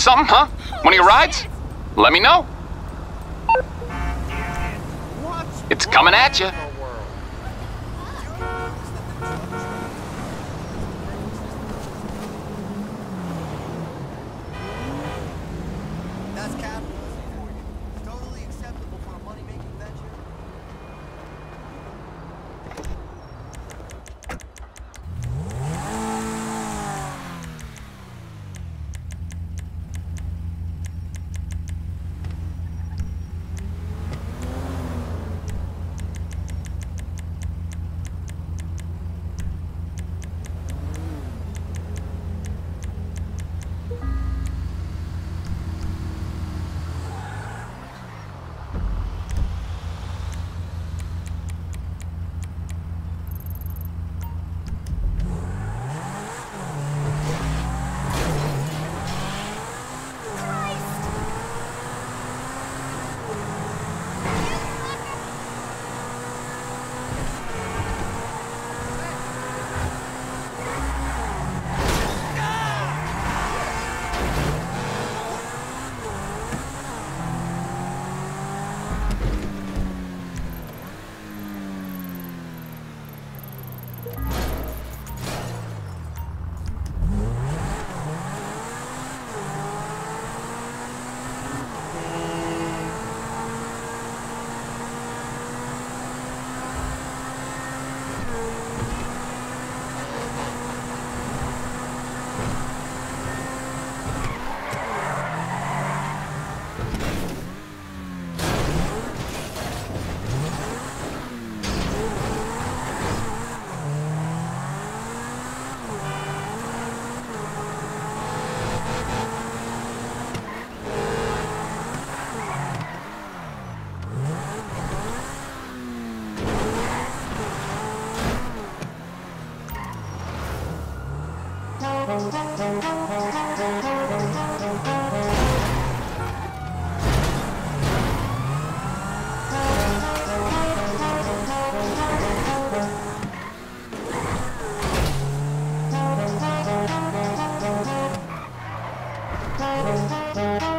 Something, huh? One of your rides? Let me know. It's coming at you. Música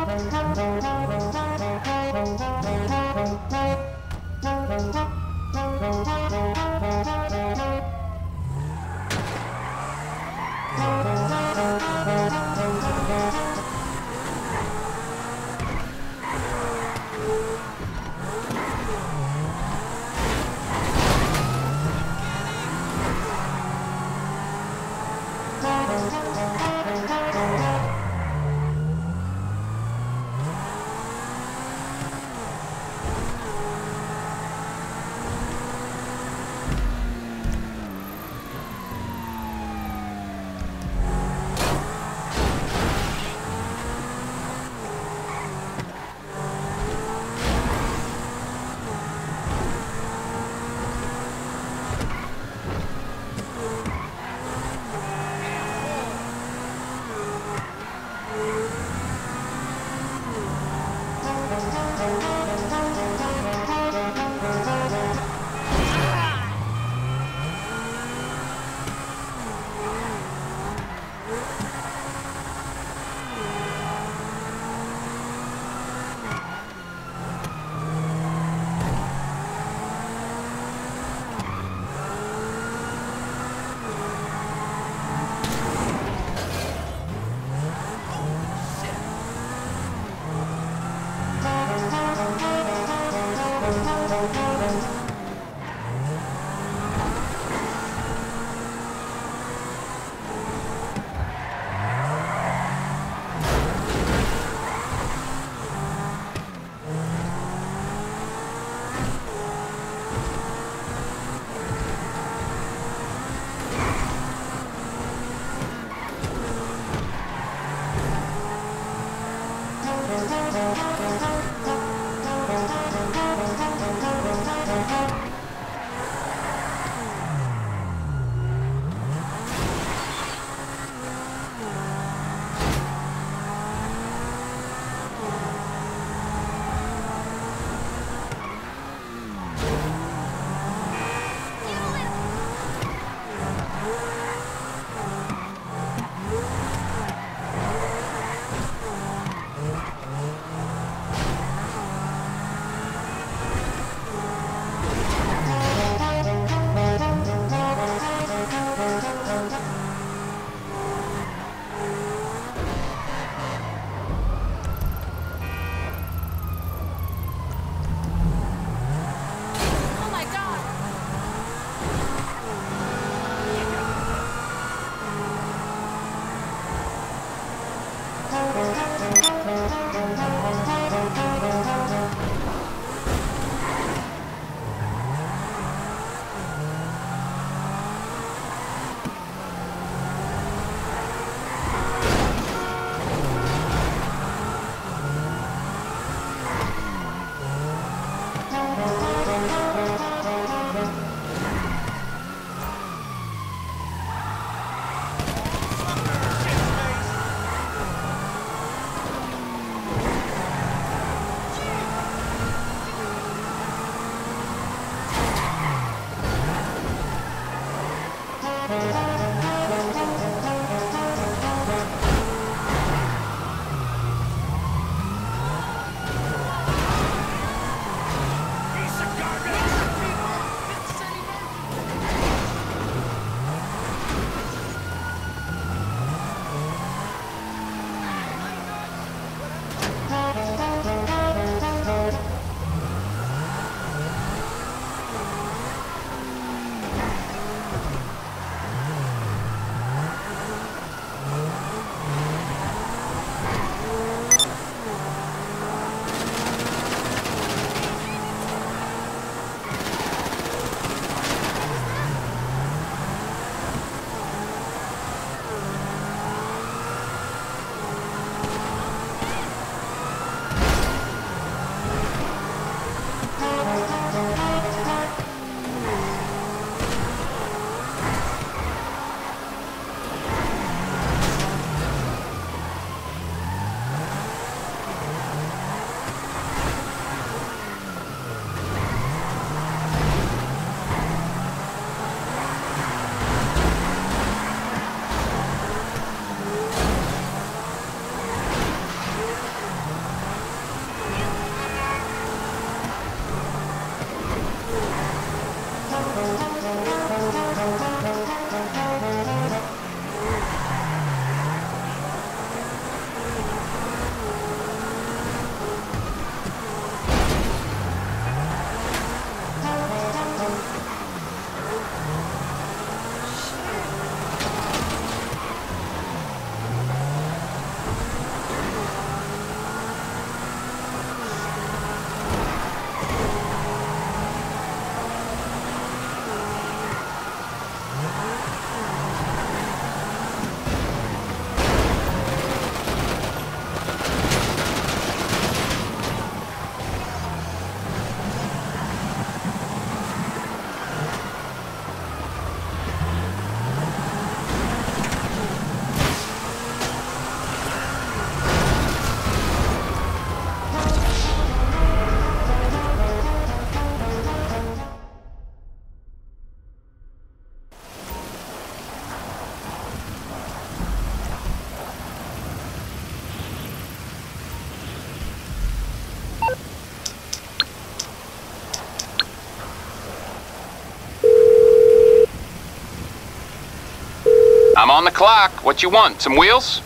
I'm on the clock. What you want? Some wheels?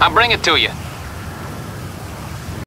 I'll bring it to you.